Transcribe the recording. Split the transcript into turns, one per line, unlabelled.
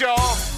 y'all.